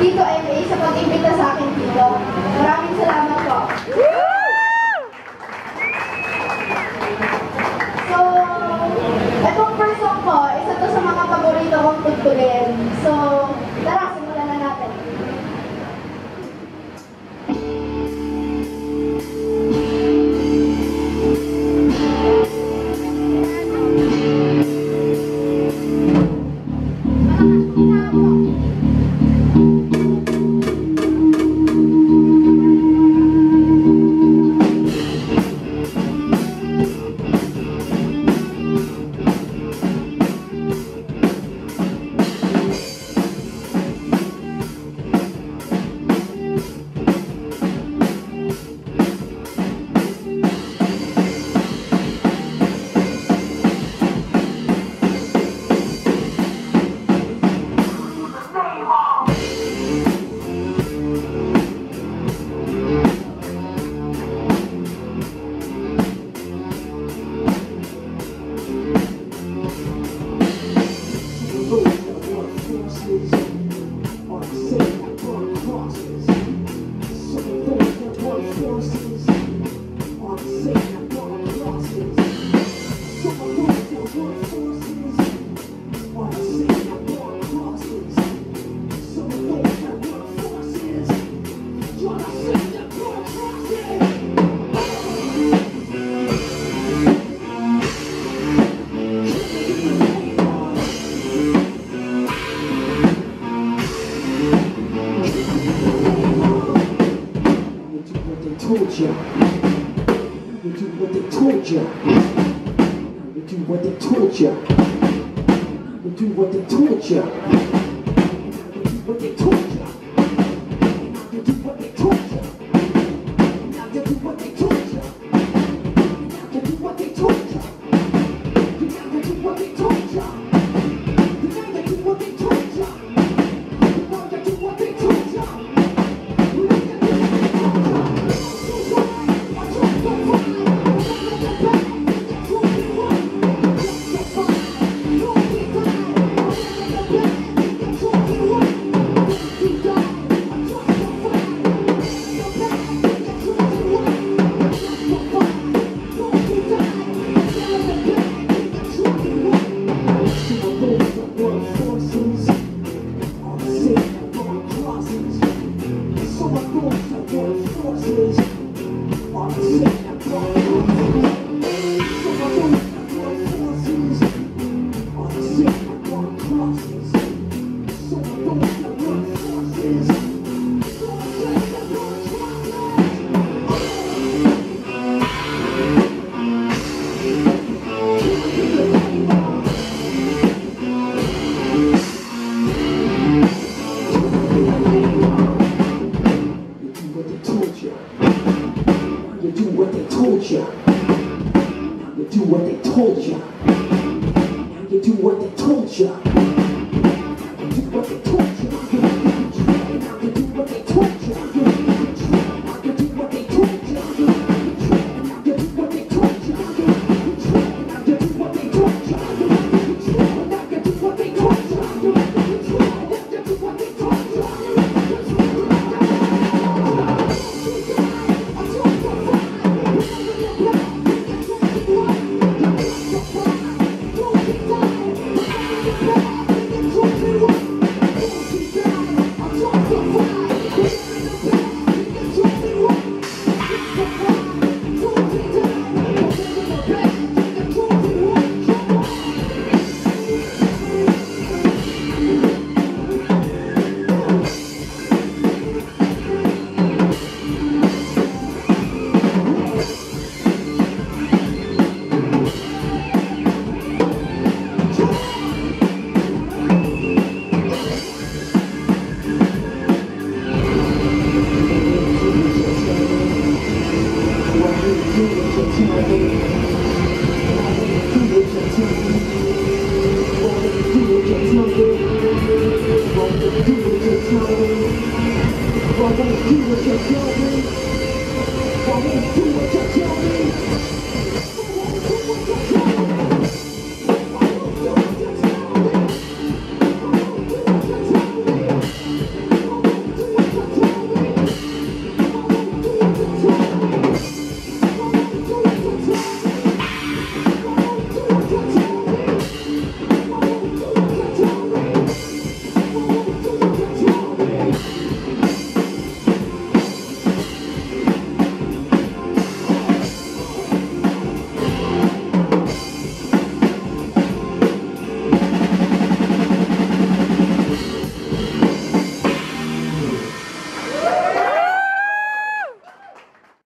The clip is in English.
一个 A. forces. You do what they told you. You do what they told you. You do what they told you. shot.